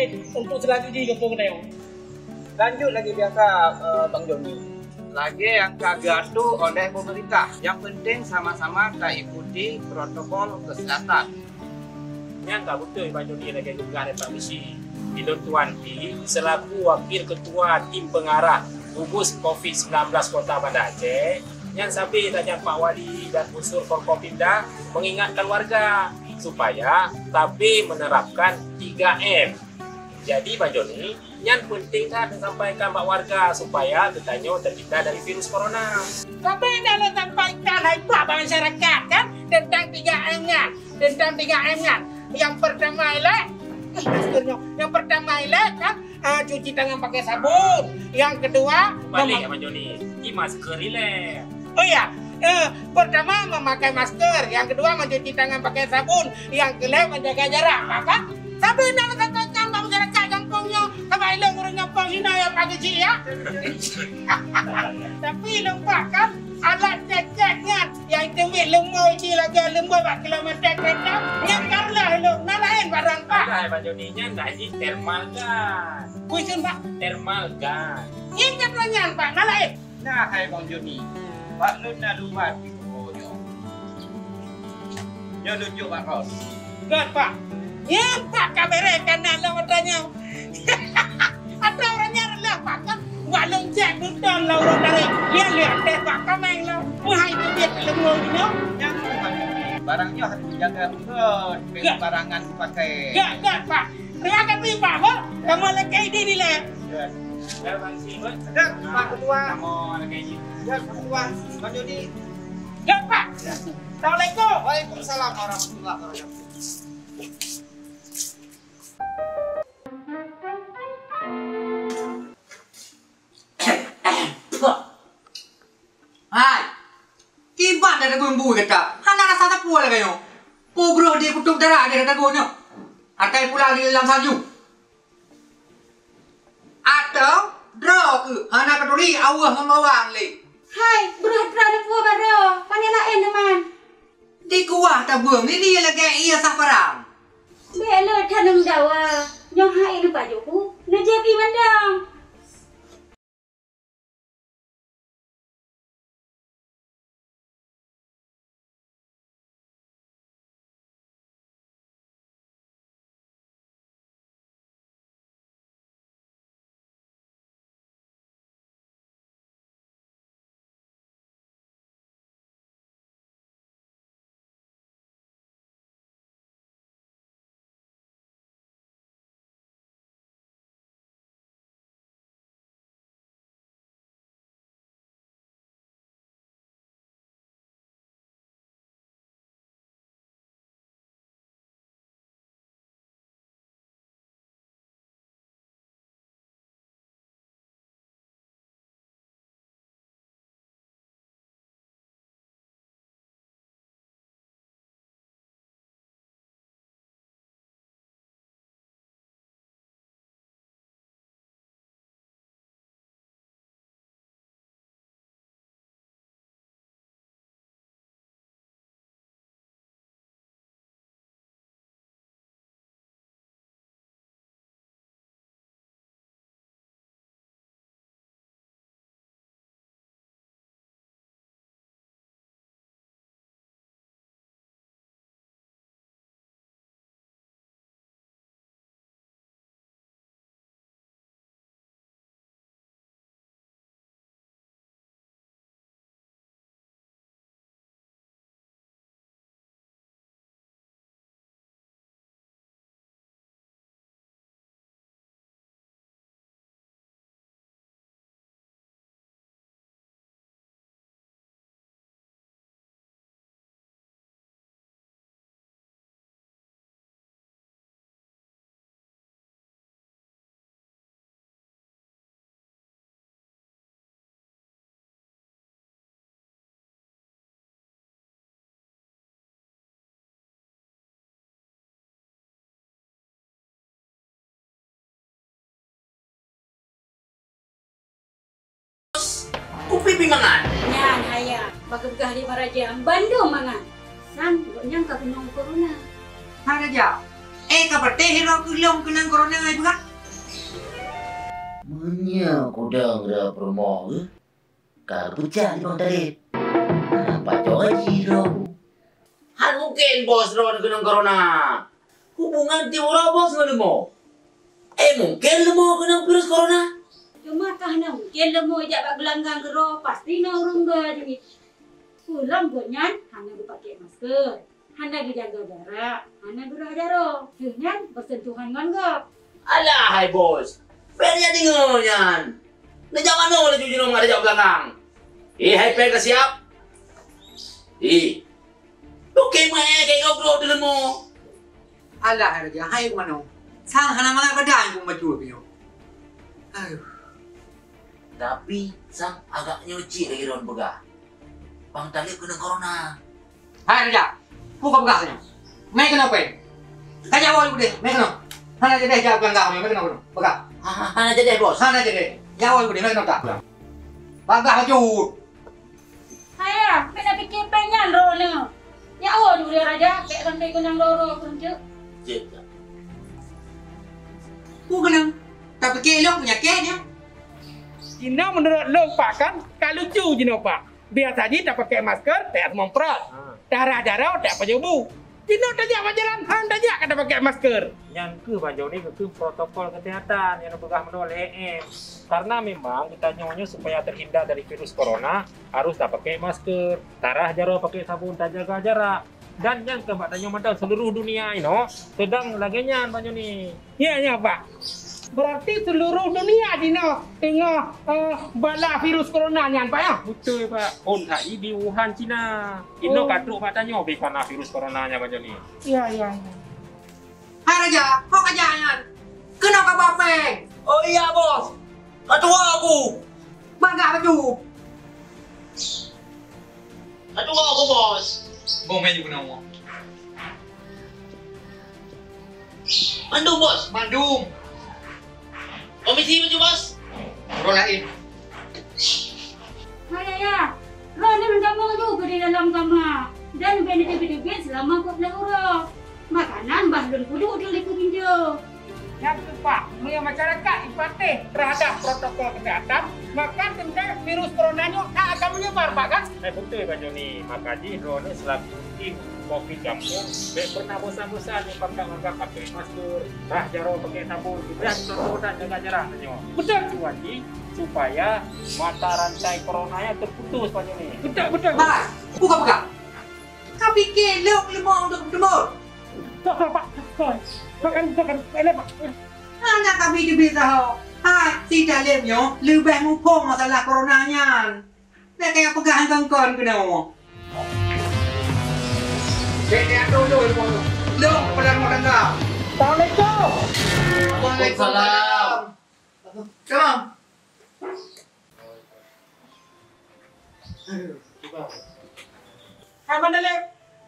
COVID untuk selanjutnya di Kampung Kedaung? Lanjut lagi biasa uh, Bang Joni. Lagi yang kagak tu oleh pemerintah. Yang penting sama-sama kita ikuti protokol kesehatan. Yang tak betul Pak Joni lagi juga ada Pak Misi. Bila Tuan P selaku wakil ketua tim pengarah gugus COVID-19 Kota Banda Aceh yang sambil tanya Pak Wali dan unsur Forkopimda mengingatkan warga supaya tapi menerapkan 3M. Jadi Pak Joni, yang penting kan sampaikan Pak warga supaya tetanya terhindar dari virus corona. Tapi dalam sampaikan hai Pak masyarakat kan tentang 3M nya, tentang 3M nya. Yang pertama ialah eh. Yang pertama ialah kan uh, cuci tangan pakai sabun. Yang kedua Balik ya Pak Joni, ini masker rilek. Oh ya, eh, pertama memakai masker, yang kedua mencuci tangan pakai sabun, yang kelima menjaga jarak. Maka tapi dalam sampaikan ilang orang kampung sini yang pakai cik ya? Tapi nampak kan alat cek-ceknya yang temik lembu ini lagi lembu 4 kilometer kereta yang karla lo nalain barang pak Ada Pak Joni, nya nggak ini thermal gun. kuisun pak Thermal gun. yang katanya pak nalain Nah, hai Bang Joni. Pak Lun nak piponya. Dia tunjuk Pak Ros. God pak ya pak kamera kan ada matanya ada orangnya relah pak kan walung cek betul lah orang dari dia lihat deh pak kamera lah wahai itu dia lembu ini Yang Bang Joni. Barangnya harus dijaga betul. Ya. Barangan dipakai. gak gak pak terima kasih pak pak kamu lagi ini nih lah Ya. Ya Bang Sibat. Sedap, Pak Ketua. Kamu ada kayak gitu. Ya, Pak Ketua. Bang Joni. gak pak Assalamualaikum Waalaikumsalam warahmatullahi wabarakatuh. kayo. Pugro di putong tara di rata gonyo. Atay pula li lang sanju. Atau draw ke hana kaduri awah ngamawang le. Hai, berat-berat ada puah baro. Panilah en teman. Di kuah tak buang ni dia lagi ia sah parang. Bela tanam dawa. Nyong hai lupa joku. Najabi mandang. Upi pimangan. Nyan haya. Bagagah di Marajang. Bandung mangan. San, nyang ka pinong corona. Ha raja. Eh kapate hero kulong kenang corona ai bukan? Menya kudang ra permoh pucat di bang tadi. Apa coba jiro? Han mungkin bos ron kena corona. Hubungan ti ora bos ngelemo. Eh mungkin lemo kena virus corona. Cuma kah na mungkin lemo jak bak gelanggang gero pasti na urung ga jadi. Pulang gonyan hanya dipakai masker. Hanya dijaga jarak, hanya gerah jaro. Dengan bersentuhan dengan gap. Alah hai bos. Pernya tinggal nyan. Nak jawab mana boleh cuci rumah ada jawab belakang. Eh hai per dah siap. Eh. Okey mah kayak kau bro dulu mo. Alah raja, hai mana? Sang hana mana kedai pun macam tu. Aduh. Tapi sang agak nyuci lagi ron begah. Bang Talib kena corona. Hai raja. Buka buka saja. Mai kena apa? Kaya awal bude, mai kena. Hana jadi jawab belakang, mai kena. Buka. Hana jadi bos. Hana jadi. Jawab bude, mai kena tak. Bagah maju. Saya, kena fikir penyan ro ne. Ya awak dulu raja, kayak randai kenang loro kunjuk. Cik. Ku kena. Tapi kelok punya kenya. Cina menurut lo Pak kan, tak lucu Cina Pak. Biasa aja tak pakai masker, tak memperot. Darah-darah tak pakai bu. Cina tak jak jalan, han tak kata pakai masker. Yang ke banjau ni ke protokol kesehatan yang bergah menolak EM. Karena memang kita nyonya supaya terhindar dari virus corona harus tak pakai masker, tarah jarak pakai sabun, tak jaga jarak. Dan yang ke tanya madal seluruh dunia ini sedang lagi nyan banjau ni. Ya, ya Pak. Berarti seluruh dunia Cina tengah uh, bala virus corona ni Pak ya? Betul Pak. On hai di Wuhan, China. Indo Oh. kaduk Pak tanya be kana virus coronanya banjau ni. Ya, ya. ya. Hai raja, kau kajangan. Kena kau bapeng. Oh iya bos. Ketua aku. Bagah maju. Ketua aku bos. Bom maju kena mau. Bandung bos. Bandung. Komisi maju bos. Orang lain. Saya ya, ro ni menjamu juga di dalam kamar. Dan benefit-benefit selama kau belah urang. Makanan bah belum kudu di pinjau. Yang tu Pak, melihat masyarakat ipatih terhadap protokol kesehatan, maka tentu virus corona ni tak akan menyebar Pak kan? Eh betul banjau ni. Maka ji drone selaku tim COVID kampung be pernah bosan-bosan ni pakai makan pakai masker, dah jarak pakai sabun, dan contoh dan jaga jarak tanya. Betul, Tujuan supaya mata rantai coronanya terputus banjau ni. betul, betul. Balas. Buka buka. Kau fikir lok lemah untuk bertemu. Tak, tak, Pak. Tak, tak, kan, tak, kan. Elok, Pak. Hanya kami di tahu. Hai, si dalam yo, lebih mumpung masalah coronanya. Nak kayak pegahan kongkon kena mau. Dek, dek, tu, tu, tu. Lok, pada rumah tangga. Assalamualaikum. Waalaikumsalam. Come. Hai Mandale.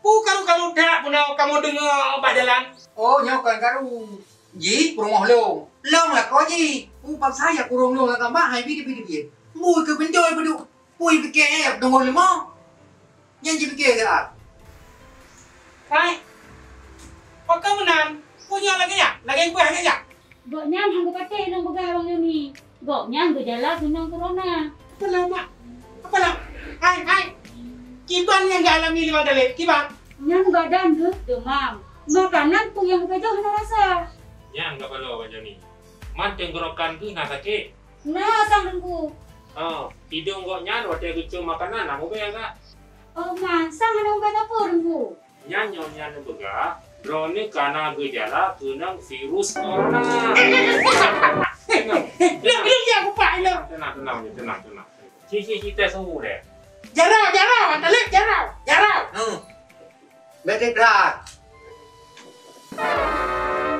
Pu kalau kalau dah pun kamu dengar apa jalan. Oh, nyok karu. Ji, rumah long. Long là có gì? U bằng sai ya kurung long là cả ba hai bi bi bi. Mui ke benjoy bedu. Pui bi ke eh dong le mo. Nyan ji bi ke ga. Hai. Kau kamu nan punya lagi ya? Lagi yang punya ya? Goknya hang kate nang begah bang ni. Goknya gejala gunung corona. Apa lah mak? Apa lah? Hai, hai. Kiban yang gak alami di Mandale. Kiban. Yang badan tu demam. Makanan pun yang kejauh nak rasa. Yang enggak perlu banjau ni. Man tenggorokan tu nak sakit. Nah, sang dengku. Oh, hidung kok nyan waktu aku cium makanan, namu be enggak? Oh, man, sang ada ubat apa dengku? Nyan nyon nyan bega. Drone karena gejala kena virus corona. Tenang, Lihat, lihat ya aku pak ini. tenang, tenang, tenang, tenang. Cici kita suhu deh. Jarau, jarau. Mandale, jarau. Jarau. Hmm. Betul dah.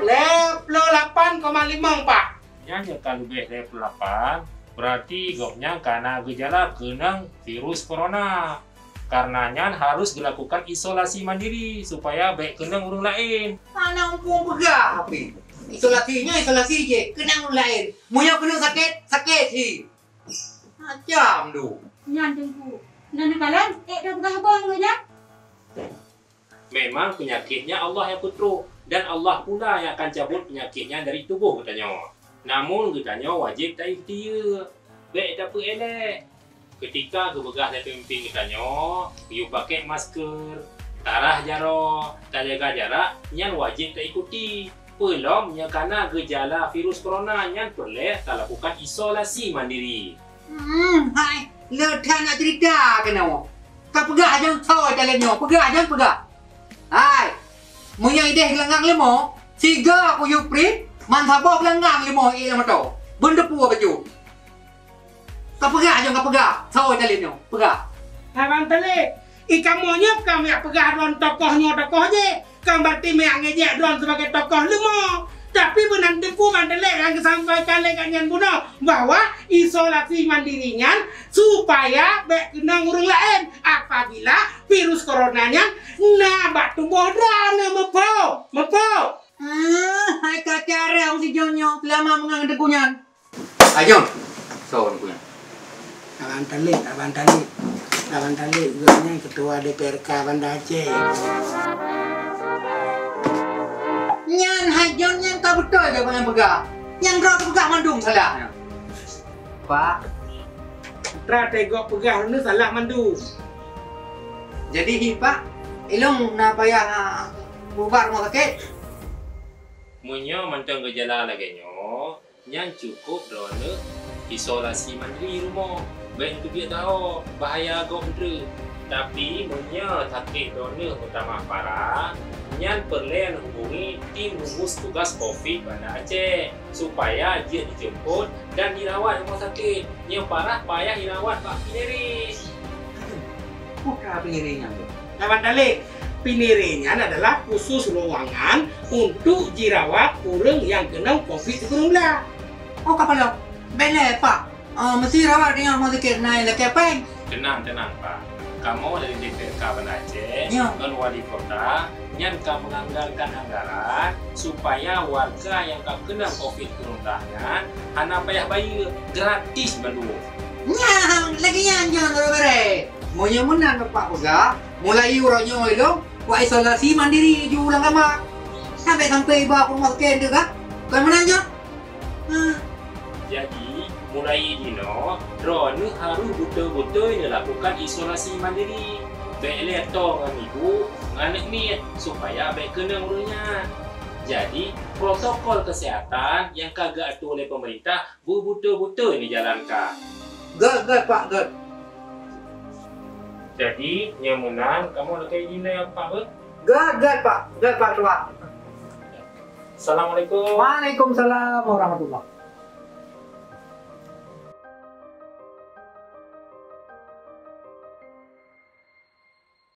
Leplo 8,5 pak. Yang kalau lebih dari 8, berarti goknya karena gejala kena virus corona. Karenanya harus dilakukan isolasi mandiri supaya baik kena orang lain. Mana umpung pegah api. Isolasinya isolasi je. Kena orang lain. Munya kena sakit, sakit si. Macam tu. Nyan dengku. Nana kalian, eh dah begah bang ke nyan? Memang penyakitnya Allah yang kutuk dan Allah pula yang akan cabut penyakitnya dari tubuh katanya. Namun katanya wajib tak ikuti dia. Baik tak apa elek. Ketika kebegah dari pemimpin katanya, you pakai masker, tarah jarak, tak jaga jarak, yang wajib tak ikuti. Belum kerana gejala virus corona yang boleh tak lakukan isolasi mandiri. Hmm, hai. Letak nak cerita kena awak. Kau pegah je tahu jalannya. Pegah je pegah. Hai. Munya ide gelanggang lemo. Tiga aku you print. Mantap gelanggang lemo i lama tu. Benda pua baju. Kau pegah je kau pegah. Tahu jalannya. Pegah. Abang telik. Ikan monyet kau yang pegah don tokohnya tokoh je. Kau berarti yang ngejek don sebagai tokoh lima. Tapi benang depu mandelek yang disampaikan oleh kanyan buno bahwa isolasi mandirinya supaya bek kena urung lain apabila virus coronanya nabak tubuh dana mepo mepo Ah, hai kau cara si Jonyo. Lama mengang dekunyan. Ajon. So, dekunyan. Abang telik, abang telik. Abang telik guanya ketua DPRK Banda Aceh. Nyan hajon yang tak betul je yang pegah. Yang kau pegah mandung salah. Pak, Tra tegok pegah ni salah mandu. jadi hi Pak, ilung nak payah ah, bubar rumah sakit. Munyo mantang gejala lagi nyo, yang cukup drone isolasi mandiri rumah. Baik tu dia tahu bahaya menteri. Tapi munyo sakit drone utama parah, yang perlu hubungi tim gugus tugas COVID Banda Aceh supaya dia dijemput dan dirawat rumah sakit. Yang parah payah dirawat Pak Pineri. Putra pengiringan tu. Abang telik, pinirinya adalah khusus ruangan untuk dirawat orang yang kena COVID-19. Oh kapal lo. Bele Pak. Ah, mesti rawat dengan rumah sakit naik lagi apa? Tenang, tenang Pak. Kamu dari DPRK Banda Aceh, Ya. dan wali kota, yang kamu menganggarkan anggaran supaya warga yang tak kena COVID keruntahan, hana payah bayar gratis bandu. Nyang, lagi nyang jangan bere bere. Monya menang ke Pak Pegah, mulai uronyo itu, buat isolasi mandiri ju ulang kamar. Sampai sampai bawa rumah sakit kah? Kau menang je? Mulai dino, drone harus betul-betul dilakukan isolasi mandiri. Baik leto dengan ibu, anak ni supaya baik kena urutnya. Jadi, protokol kesihatan yang kagak atur oleh pemerintah betul-betul dijalankan. Good, good Pak, good. Jadi, yang menang, kamu nak kayak gini apa apa? Good, good Pak. Good Pak Tua. Assalamualaikum. Waalaikumsalam warahmatullahi